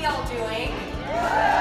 y'all doing?